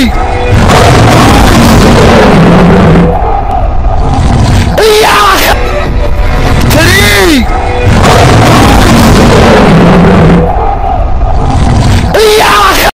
يا كريم ah!